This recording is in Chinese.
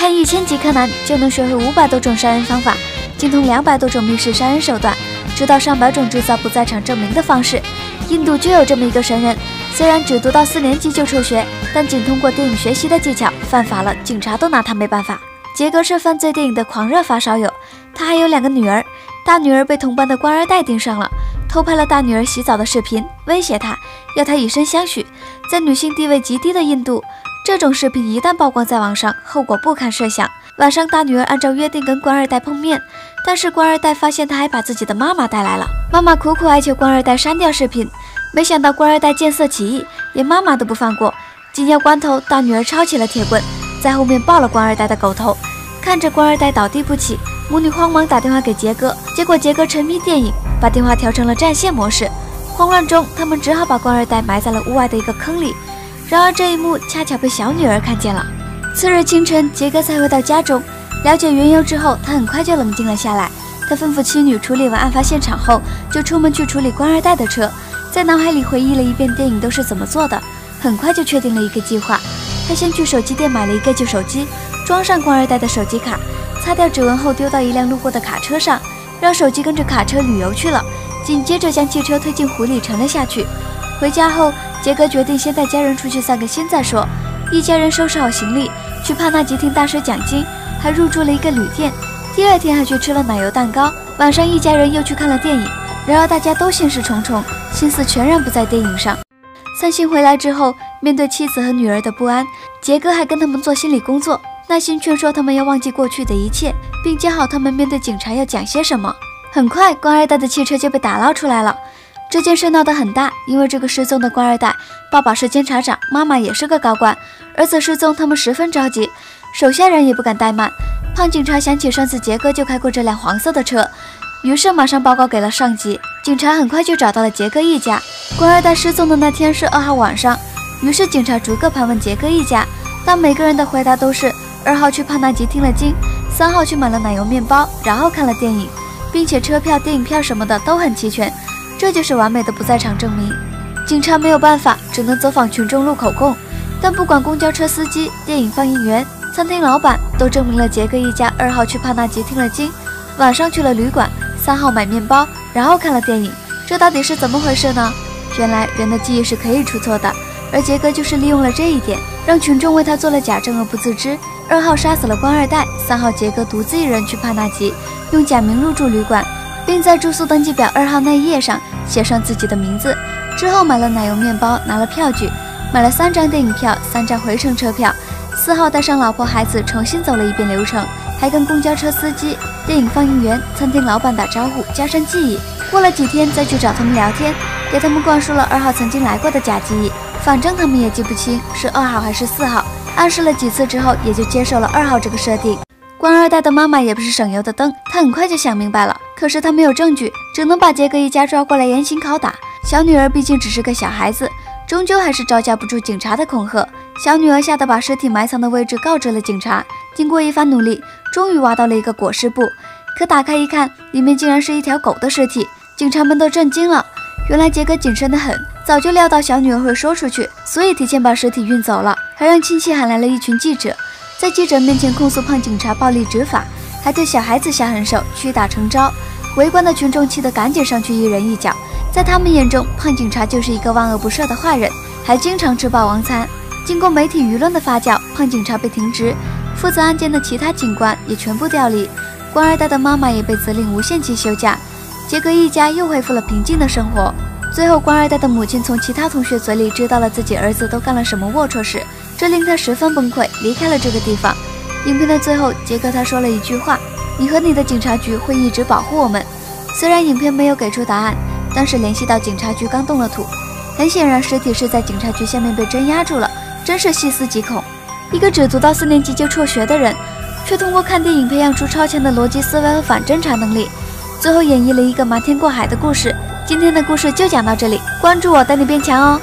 看一千集柯南就能学会五百多种杀人方法，精通两百多种密室杀人手段，知道上百种制造不在场证明的方式。印度就有这么一个神人，虽然只读到四年级就辍学，但仅通过电影学习的技巧，犯法了警察都拿他没办法。杰哥是犯罪电影的狂热发烧友，他还有两个女儿，大女儿被同班的官二代盯上了，偷拍了大女儿洗澡的视频，威胁她，要她以身相许。在女性地位极低的印度，这种视频一旦曝光在网上，后果不堪设想。晚上，大女儿按照约定跟官二代碰面，但是官二代发现她还把自己的妈妈带来了，妈妈苦苦哀求官二代删掉视频，没想到官二代见色起意，连妈妈都不放过。紧要关头，大女儿抄起了铁棍。在后面抱了官二代的狗头，看着官二代倒地不起，母女慌忙打电话给杰哥，结果杰哥沉迷电影，把电话调成了占线模式。慌乱中，他们只好把官二代埋在了屋外的一个坑里。然而这一幕恰巧被小女儿看见了。次日清晨，杰哥才回到家中，了解缘由之后，他很快就冷静了下来。他吩咐妻女处理完案发现场后，就出门去处理官二代的车，在脑海里回忆了一遍电影都是怎么做的，很快就确定了一个计划。他先去手机店买了一个旧手机，装上官二代的手机卡，擦掉指纹后丢到一辆路过的卡车上，让手机跟着卡车旅游去了。紧接着将汽车推进湖里沉了下去。回家后，杰哥决定先带家人出去散个心再说。一家人收拾好行李，去帕纳吉听大师讲经，还入住了一个旅店。第二天还去吃了奶油蛋糕。晚上一家人又去看了电影。然而大家都心事重重，心思全然不在电影上。散心回来之后，面对妻子和女儿的不安，杰哥还跟他们做心理工作，耐心劝说他们要忘记过去的一切，并教好他们面对警察要讲些什么。很快，官二代的汽车就被打捞出来了。这件事闹得很大，因为这个失踪的官二代，爸爸是监察长，妈妈也是个高官，儿子失踪，他们十分着急，手下人也不敢怠慢。胖警察想起上次杰哥就开过这辆黄色的车，于是马上报告给了上级。警察很快就找到了杰哥一家。官二代失踪的那天是二号晚上，于是警察逐个盘问杰哥一家，但每个人的回答都是二号去帕纳吉听了经，三号去买了奶油面包，然后看了电影，并且车票、电影票什么的都很齐全，这就是完美的不在场证明。警察没有办法，只能走访群众录口供，但不管公交车司机、电影放映员、餐厅老板，都证明了杰哥一家二号去帕纳吉听了经，晚上去了旅馆，三号买面包。然后看了电影，这到底是怎么回事呢？原来人的记忆是可以出错的，而杰哥就是利用了这一点，让群众为他做了假证而不自知。二号杀死了官二代，三号杰哥独自一人去帕纳吉，用假名入住旅馆，并在住宿登记表二号那一页上写上自己的名字。之后买了奶油面包，拿了票据，买了三张电影票，三张回程车票。四号带上老婆孩子重新走了一遍流程，还跟公交车司机。电影放映员、餐厅老板打招呼，加深记忆。过了几天再去找他们聊天，给他们灌输了二号曾经来过的假记忆。反正他们也记不清是二号还是四号。暗示了几次之后，也就接受了二号这个设定。官二代的妈妈也不是省油的灯，她很快就想明白了。可是她没有证据，只能把杰哥一家抓过来严刑拷打。小女儿毕竟只是个小孩子，终究还是招架不住警察的恐吓。小女儿吓得把尸体埋藏的位置告知了警察。经过一番努力。终于挖到了一个裹尸布，可打开一看，里面竟然是一条狗的尸体。警察们都震惊了。原来杰哥谨慎的很，早就料到小女儿会说出去，所以提前把尸体运走了，还让亲戚喊来了一群记者，在记者面前控诉胖警察暴力执法，还对小孩子下狠手，屈打成招。围观的群众气得赶紧上去一人一脚，在他们眼中，胖警察就是一个万恶不赦的坏人，还经常吃霸王餐。经过媒体舆论的发酵，胖警察被停职。负责案件的其他警官也全部调离，官二代的妈妈也被责令无限期休假，杰哥一家又恢复了平静的生活。最后，官二代的母亲从其他同学嘴里知道了自己儿子都干了什么龌龊事，这令他十分崩溃，离开了这个地方。影片的最后，杰克他说了一句话：“你和你的警察局会一直保护我们。”虽然影片没有给出答案，但是联系到警察局刚动了土，很显然尸体是在警察局下面被镇压住了，真是细思极恐。一个只读到四年级就辍学的人，却通过看电影培养出超强的逻辑思维和反侦查能力，最后演绎了一个瞒天过海的故事。今天的故事就讲到这里，关注我，带你变强哦。